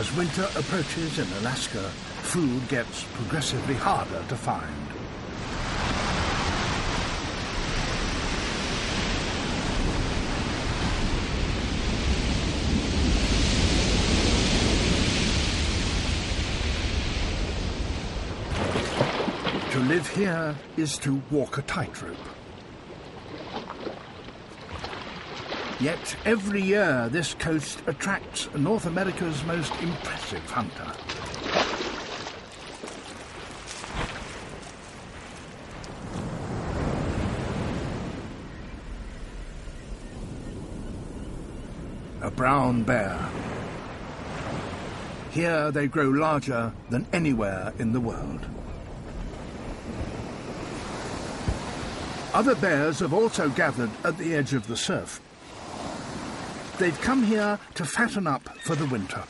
As winter approaches in Alaska, food gets progressively harder to find. To live here is to walk a tightrope. Yet every year this coast attracts North America's most impressive hunter. A brown bear. Here they grow larger than anywhere in the world. Other bears have also gathered at the edge of the surf. They've come here to fatten up for the winter.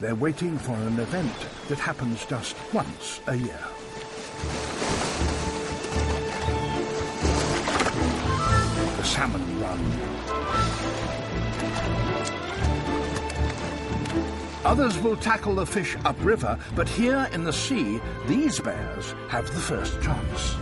They're waiting for an event that happens just once a year. The salmon run. Others will tackle the fish upriver, but here in the sea, these bears have the first chance.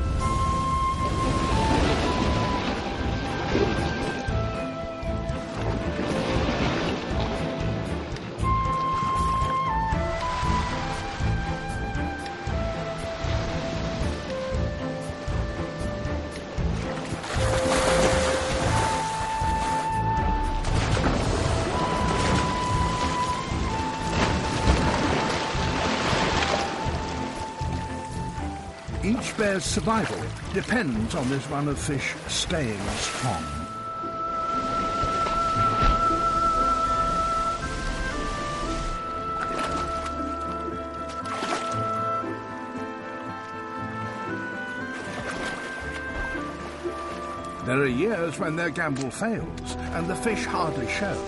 Each bear's survival depends on this run of fish staying strong. There are years when their gamble fails and the fish hardly show.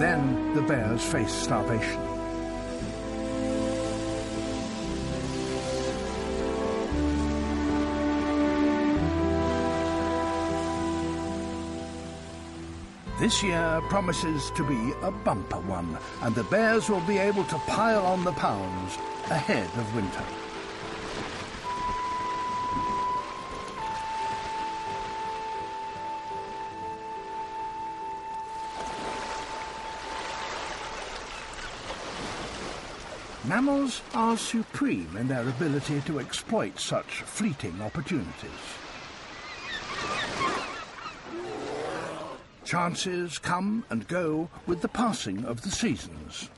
Then the bears face starvation. This year promises to be a bumper one, and the Bears will be able to pile on the pounds ahead of winter. Mammals are supreme in their ability to exploit such fleeting opportunities. Chances come and go with the passing of the seasons.